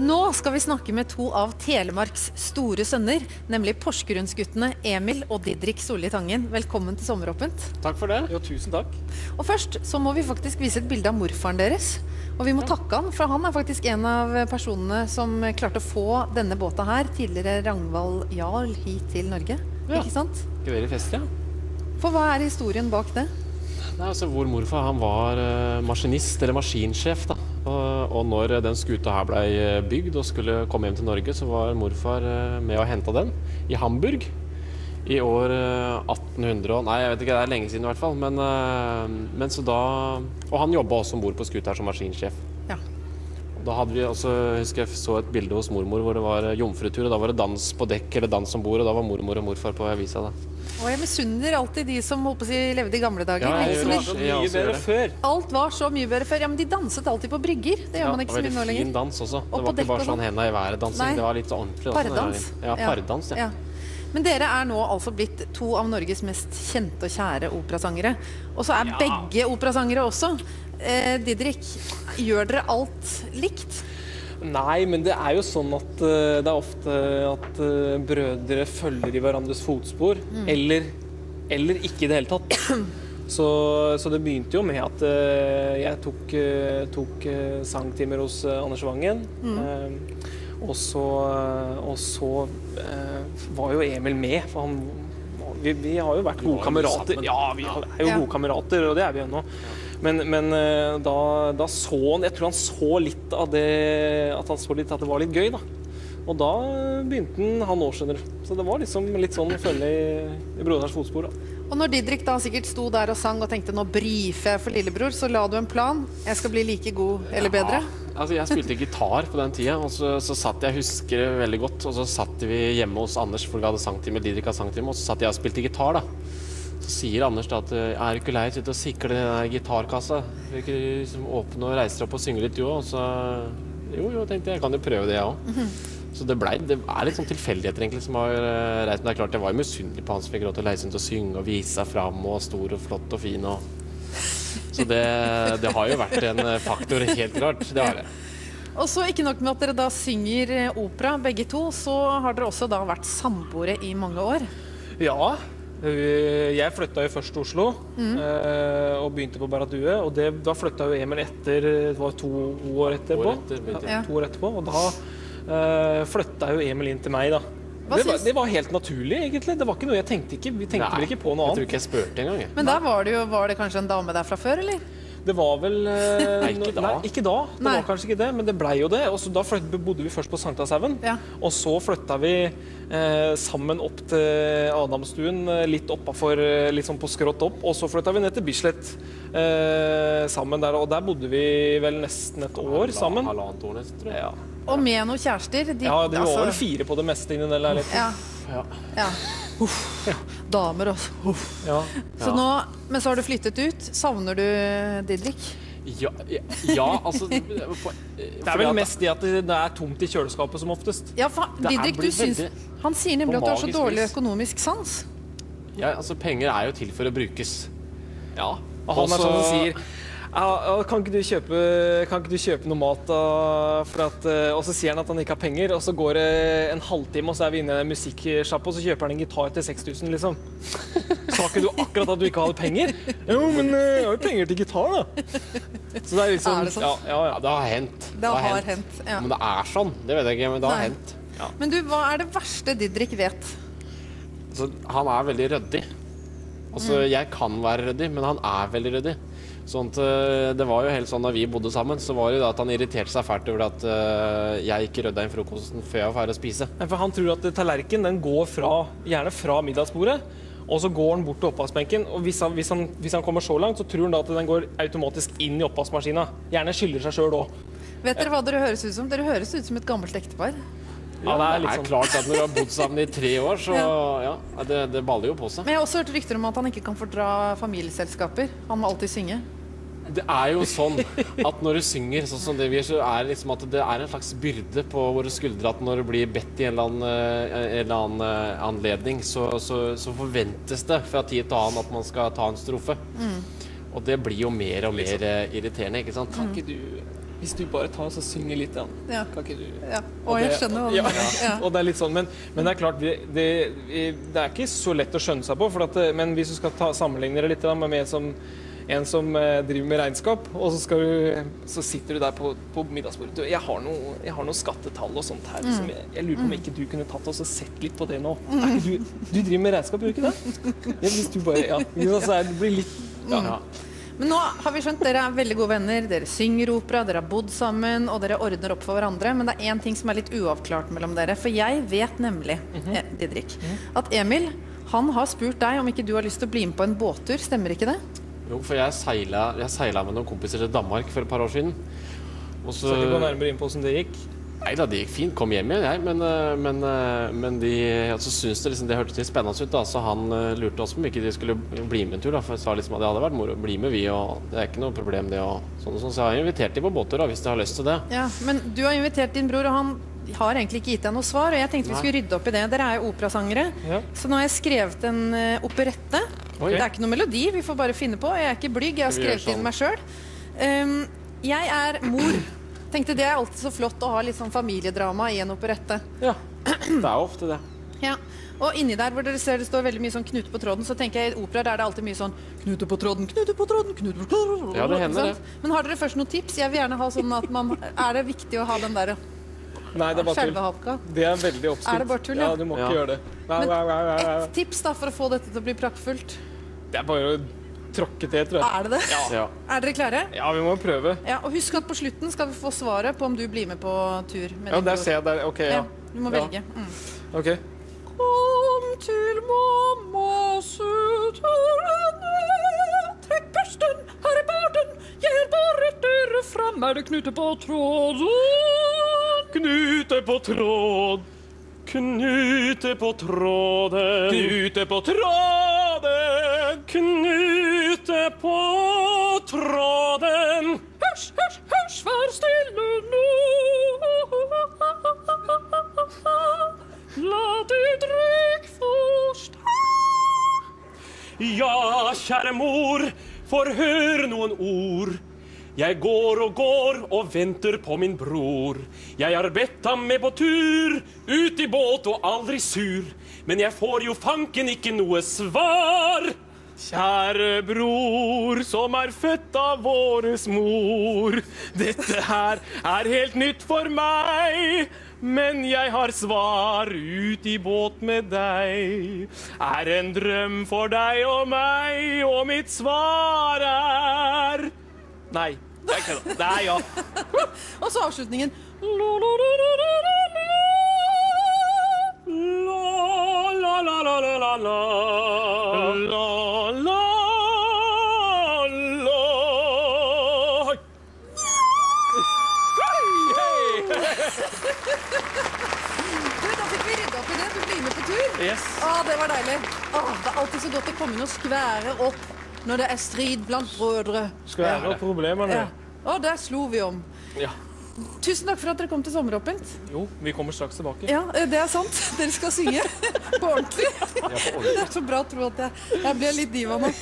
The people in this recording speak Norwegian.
Nå skal vi snakke med to av Telemarks store sønner, nemlig Porsgrunnsguttene Emil og Didrik Solli Tangen. Velkommen til Sommeråpent. Takk for det. Jo, tusen takk. Og først så må vi faktisk vise et bilde av morfaren deres. Og vi må takke han, for han er faktisk en av personene som klarte å få denne båta her, tidligere Ragnvald Jarl, hit til Norge. Ja. Ikke sant? Geværet i fest, ja. For hva er historien bak det? Nei, altså, hvor morfar han var uh, maskinist, eller maskinsjef. da. Og, og når den skuta her blei bygd og skulle komme hjem til Norge, så var morfar uh, med og henta den i Hamburg i år uh, 1800 og Nei, jeg vet ikke, det er lenge siden i hvert fall. Men, men så da Og han jobba også om bord på skuta her som maskinsjef. Da hadde vi også, husker jeg så et bilde hos mormor hvor det var eh, jomfrutur. og Da var det dans på dekk eller dans om bord, og da var mormor og morfar på avisa. da. Og jeg misunner alltid de som holdt på å si levde i gamle dager. Ja, Liksom, det. Så Ja, mye bedre før. Alt var så mye bedre før. Ja, men de danset alltid på brygger. Det gjør Ja, man ikke så var mye nå veldig fin dans også. Og Det var ikke bare sånn sånn. henda i været-dansing. Det var litt ordentlig. også. Pardans. Ja, pardans, ja. Ja. Men dere er nå altså blitt to av Norges mest kjente og kjære operasangere. Og så er Ja. begge operasangere også. Eh, Didrik, gjør dere alt likt? Nei, men det er jo sånn at uh, det er ofte at uh, brødre følger i hverandres fotspor. Eller, eller ikke i det hele tatt. Så, så det begynte jo med at uh, jeg tok, uh, tok sangtimer hos Anders Wangen. Eh, og så, og så var jo Emil med, for han vi, vi har jo vært gode kamerater. Ja, vi er jo Ja. gode kamerater, og det er vi ennå. Men, men eh, da, da så han Jeg tror han så litt av det At han så litt at det var litt gøy, da. Og da begynte han han òg, skjønner du. Så det var liksom litt sånn følge i, i broderens fotspor. da. Og når Didrik da sikkert sto der og sang og tenkte nå brifer jeg for lillebror, så la du en plan. Jeg skal bli like god eller bedre. Ja, altså jeg spilte gitar på den tida, og så, så satt jeg, husker det veldig godt, og så satt vi hjemme hos Anders, for vi hadde sangtime, Didrik hadde sangtime, og så satt jeg og spilte gitar, da. Så sier Anders da at er du ikke lei av å sikle den der gitarkassa? Vil du ikke liksom åpne og reise deg opp og synge litt, du òg? Og så jo, jo, tenkte jeg, jeg kan jo prøve det, jeg òg. Så det, ble, det er litt sånn tilfeldigheter egentlig som har eh, reist. Men det er klart, jeg var jo misunnelig på han som fikk råd til å reise rundt og synge og vise seg fram og stor og flott og fin og Så det, det har jo vært en eh, faktor, helt klart. Det har det. Og så ikke nok med at dere da synger eh, opera, begge to, så har dere også da vært samboere i mange år. Ja. Jeg flytta jo først til Oslo mm. og begynte på Barradue. Og det, da flytta jo Emil etter Det var to år etterpå. År etter. Ja. To år etterpå. Og da uh, flytta jo Emil inn til meg, da. Hva Det var, det var helt naturlig, egentlig. Det var ikke noe jeg tenkte ikke. Vi tenkte vel ikke på noe annet. Jeg tror ikke jeg spurte engang. Men da var det jo var det kanskje en dame der fra før, eller? Det var vel øh, Nei, ikke da. Nei, ikke da. Det Nei. var kanskje ikke det, men det blei jo det. Og så da flytt, bodde vi først på Sankthanshaugen. Ja. Og så flytta vi eh, sammen opp til Adamstuen, eh, litt oppafor, eh, litt sånn på skrått opp. Og så flytta vi ned til Bislett eh, sammen der. Og der bodde vi vel nesten et år sammen. Halvannet år nesten, tror jeg. Ja, Og med noen kjærester. De, ja det var altså- vel fire på det meste inni den leiligheten. Ja, Ja. Ja. Damer, altså. Ja. Så Ja. nå, men så har du flyttet ut. Savner du Didrik? Ja, ja, ja altså Det Det er vel mest det at det det er tomt i kjøleskapet som oftest. Ja, fa er Didrik, du syns Han sier nemlig at du har så dårlig økonomisk sans. ja, altså, Penger er jo til for å brukes. Ja. Og han er sånn som sier kan, ikke du kjøpe, kan ikke du kjøpe noe mat, da? For at, eh, og så sier han at han ikke har penger, og så går det en halvtime, og så er vi inne i en musikksjappe, og så kjøper han en gitar til 6000, liksom. Sa ikke du akkurat at du ikke hadde penger? Jo, men eh, jeg har jo penger til gitar, da. Så det er liksom Er det sånn? Ja, ja, Ja, ja. det har hendt. Det har hendt. Ja. Men det er sånn. Det vet jeg ikke, men det har Nei. hendt. Men du, hva er det verste Didrik vet? Altså, han er veldig ryddig. Altså, Mm. jeg kan være ryddig, men han er veldig ryddig. Sånn at, eh, det var jo helt sånn Da vi bodde sammen, så var det jo da at han irriterte seg fælt over at eh, jeg ikke rydda inn frokosten før jeg var ferdig å spise. For han tror at tallerkenen den går fra, gjerne fra middagsbordet, og så går den bort til oppvaskbenken. Og hvis han, hvis, han, hvis han kommer så langt, så tror han da at den går automatisk inn i oppvaskmaskina. Gjerne skylder seg sjøl òg. Vet dere hva dere høres ut som? Dere høres ut som et gammelt ektepar. Ja, det er litt sånn. klart at når du har bodd sammen i tre år, så ja, det, det baller jo på seg. Men jeg har også hørt rykter om at han ikke kan fordra familieselskaper. Han må alltid synge. Det er jo sånn at når du synger sånn som det vi gjør, så er det liksom at det er en slags byrde på våre skuldre at når du blir bedt i en eller annen, eh, en eller annen eh, anledning, så, så, så forventes det fra tid til annen at man skal ta en strofe. Og det blir jo mer og mer liksom. irriterende, ikke sant? Kan ikke du Hvis du bare tar og synger litt, Jan. Ja. Kan ikke du Ja. Og jeg det- skjønner hva du ja. Ja. Og det er litt sånn, men, men det er klart, det, det, det er ikke så lett å skjønne seg på. For at, men hvis du skal ta, sammenligne det litt da, med en som, en som eh, driver med regnskap, og så, du, så sitter du der på, på middagsbordet du, jeg, har noe, jeg har noen skattetall og sånt her. Mm. Som jeg, jeg lurer på om ikke du kunne tatt oss og sett litt på det nå. Ikke du, du driver med regnskap, gjør du ikke det? Ja, hvis du bare, ja. Er det blir litt ja. Ja. Men nå har vi skjønt dere er veldig gode venner, dere synger opera, dere har bodd sammen, og dere ordner opp for hverandre. Men det er én ting som er litt uavklart mellom dere. For jeg vet nemlig, Mhm. eh, Didrik, at Emil han har spurt deg om ikke du har lyst til å bli med på en båttur. Stemmer ikke det? Jo, for jeg seila, jeg seila med noen kompiser til Danmark for et par år siden. Og så Skal ikke gå nærmere inn på hvordan det gikk. Nei da, det gikk fint. Kom hjem igjen, jeg. Men, eh, men, eh, men de altså, syntes det, liksom, det hørtes litt spennende ut, da. Så han eh, lurte oss på om ikke de skulle bli med en tur. Da. For jeg sa liksom at det hadde vært moro å bli med, vi. Og det er ikke noe problem, det. Og sånn og sånn. Så jeg har invitert de på båttur, da, hvis de har lyst til det. Ja, Men du har invitert din bror, og han har egentlig ikke gitt deg noe svar. Og jeg tenkte vi Nei. skulle rydde opp i det. Dere er jo operasangere. Ja. Så nå har jeg skrevet en operette. Oi. Det er ikke noe melodi, vi får bare finne på. Jeg er ikke blyg, jeg har skrevet sånn. inn meg sjøl. Um, jeg er mor. Tenkte Det er alltid så flott å ha litt sånn familiedrama i en operette. Ja. Det er ofte det. Ja. Og inni der hvor dere ser det står veldig mye sånn knute på tråden, så tenker jeg i opera der er det alltid mye sånn knute på tråden, knute på tråden, knute på tråden. Ja, det hender det. Men har dere først noen tips? Jeg vil gjerne ha sånn at man Er det viktig å ha den der Nei, det er bare tull. Det er veldig oppskrytt. Er ja? ja? Du må ikke Ja. gjøre det. Nei, Men. Et tips da for å få dette til å bli praktfullt. Det er bare å tråkke til, tror jeg. Er det det? Ja. Er dere klare? Ja, vi må prøve. Ja, og husk at på slutten skal vi få svaret på om du blir med på tur. Med Ja, der ser jeg der. OK, ja. Ja, du må Ja. velge. Mm. Ok. Kom til mamma, søte. Trekk børsten, her er båten. Jeg er bare dere fram. Er det knute på tråden? Knute på tråd, knute på tråden. Knute på tråden! Knute på tråden. Hysj, hysj, hysj, vær stille nå. La ditt rykk forstå. Ja, kjære mor, forhør noen ord. Jeg går og går og venter på min bror. Jeg har bedt ham med på tur, ut i båt og aldri sur. Men jeg får jo fanken ikke noe svar. Kjære bror, som er født av våres mor. Dette her er helt nytt for meg. Men jeg har svar ut i båt med deg. Er en drøm for deg og meg, og mitt svar er Nei. Det er ikke det. Er ja. Og så avslutningen. La, la, la, la, la, la. La, la, la. Du, da fikk vi rydda opp i det. Du blir med på tur. Yes. Å, det var deilig. Å, det er alltid så godt å komme inn og skvære opp når det er strid blant brødre. Skvære opp problemene. Ja. Å, der slo vi om. Ja. Tusen takk for at dere kom til Sommeråpent. Jo, vi kommer straks tilbake. Ja, eh, det er sant. Dere skal synge på ordentlig. Ja, på ordentlig. Det er så bra å tro at jeg, jeg blir litt diva nå.